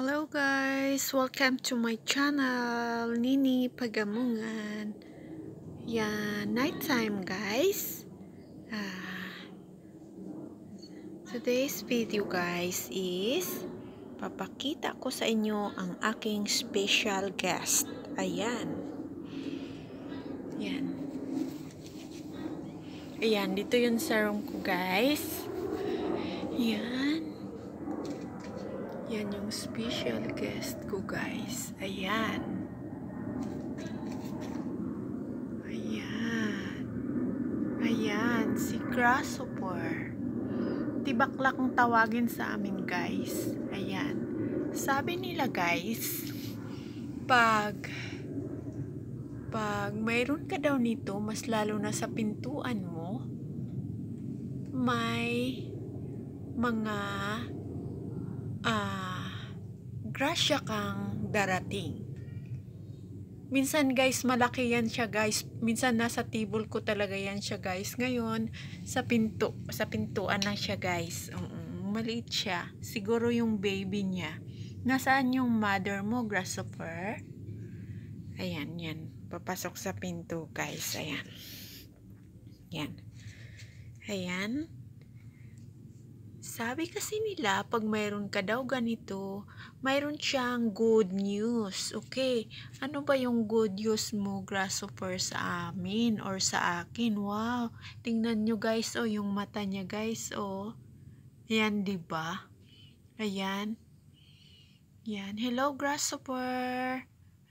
Hello guys! Welcome to my channel, Nini Pagamungan. Yan, nighttime guys. Ah, today's video guys is papakita ko sa inyo ang aking special guest. Ayan. Yan. Ayan, dito yung sa room ko guys. Yan. Yan yung special guest ko, guys. Ayan. Ayan. Ayan, si Grasshopper. Tibakla kong tawagin sa amin, guys. Ayan. Sabi nila, guys, pag pag mayroon ka daw nito, mas lalo na sa pintuan mo, may mga ah, grasya kang darating. Minsan guys, malaki yan siya guys. Minsan nasa table ko talaga yan siya guys. Ngayon, sa pinto, sa pintuan lang siya guys. Um, maliit siya. Siguro yung baby niya. Nasaan yung mother mo, grasshopper? Ayan, yan. Papasok sa pinto guys. Ayan. Yan. Ayan. Sabi kasi nila, pag mayroon ka daw ganito, mayroon siyang good news. Okay, ano ba yung good news mo, grasshopper, sa amin or sa akin? Wow, tingnan nyo guys, oh, yung mata niya guys, oh. Ayan, di ba? Ayan. Ayan. Hello, grasshopper.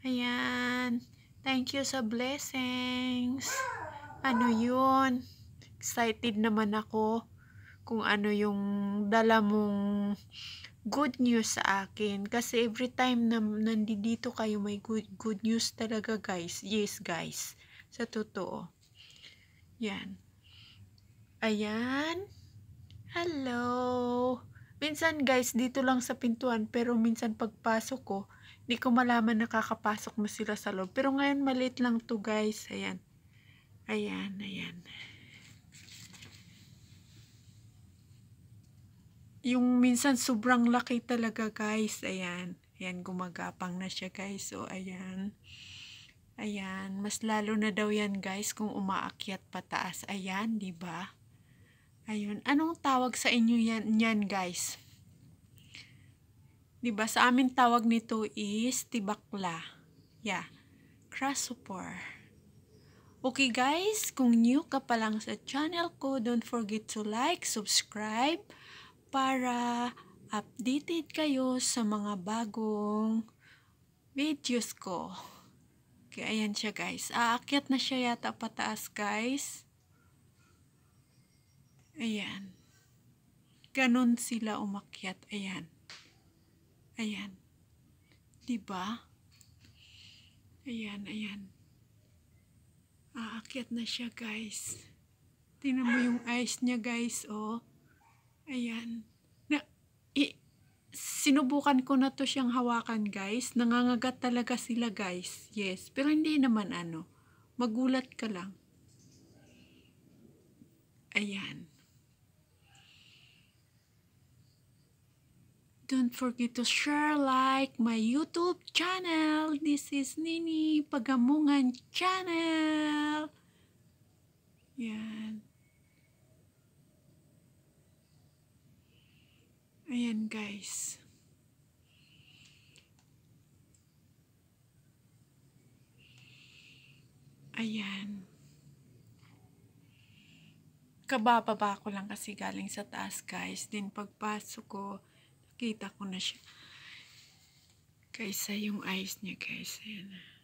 Ayan. Thank you sa blessings. Ano yun? Excited naman ako kung ano yung dala mong good news sa akin. Kasi every time na nandito kayo may good, good news talaga guys. Yes guys. Sa totoo. Yan. Ayan. Hello. Minsan guys, dito lang sa pintuan. Pero minsan pagpasok ko, hindi ko malaman nakakapasok mo sila sa loob. Pero ngayon maliit lang to guys. Ayan. Ayan, ayan. Yung minsan sobrang laki talaga guys. Ayan. Ayan, gumagapang na siya guys. So, ayan. Ayan. Mas lalo na daw yan guys kung umaakyat pataas. Ayan, di ba? Ayun. Anong tawag sa inyo yan, yan guys? Di ba? Sa amin tawag nito is tibakla. Yeah. Grasshopper. Okay guys, kung new ka pa lang sa channel ko, don't forget to like, subscribe, para updated kayo sa mga bagong videos ko. Okay, ayan siya guys. Aakyat na siya yata pataas guys. Ayan. Ganon sila umakyat. Ayan. Ayan. Diba? Ayan, ayan. Aakyat na siya guys. Tingnan mo yung eyes niya guys, oh. Ayan. Na, i, sinubukan ko na to siyang hawakan guys. Nangangagat talaga sila guys. Yes. Pero hindi naman ano. Magulat ka lang. Ayan. Don't forget to share, like my YouTube channel. This is Nini Pagamungan Channel. Yan. Ayan guys. Ayan. Kabababa ko lang kasi galing sa taas guys. Din pagpasok ko, nakita ko na siya. Kaysa yung eyes niya guys. Ayan.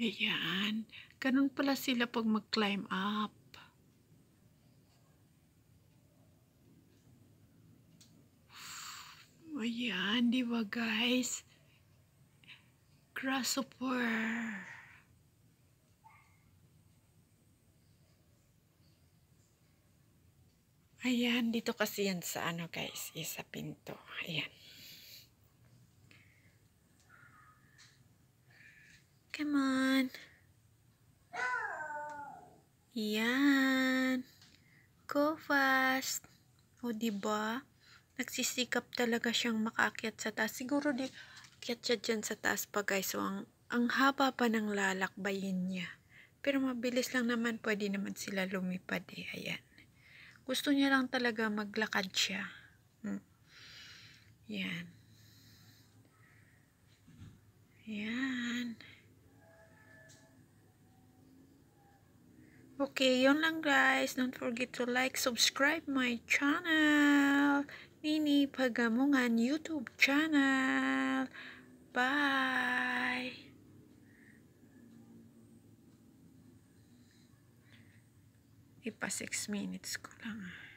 Ayan. Ganun pala sila pag mag-climb up. Ayan, di ba guys? Grasshopper. Ayan, dito kasi yan sa ano guys, isa pinto. Ayan. Come on. Yan. Go fast. O, diba? Nagsisikap talaga siyang makaakyat sa taas. Siguro di, akyat siya dyan sa taas pa guys. So, ang, ang haba pa ng lalakbayin niya. Pero mabilis lang naman, pwede naman sila lumipad eh. Ayan. Gusto niya lang talaga maglakad siya. Hmm. Yan. Yan. Okay, yun lang guys. Don't forget to like, subscribe my channel. Nini Pagamungan YouTube channel. Bye! Ipa 6 minutes ko lang ah.